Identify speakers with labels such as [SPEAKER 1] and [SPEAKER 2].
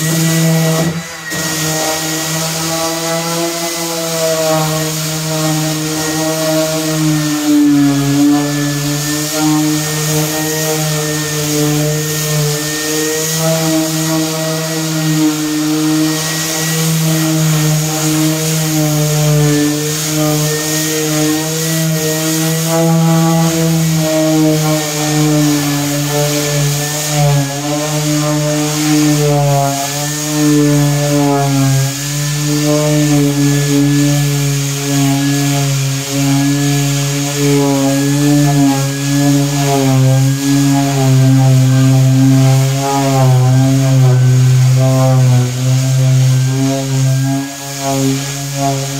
[SPEAKER 1] Yeah. Thank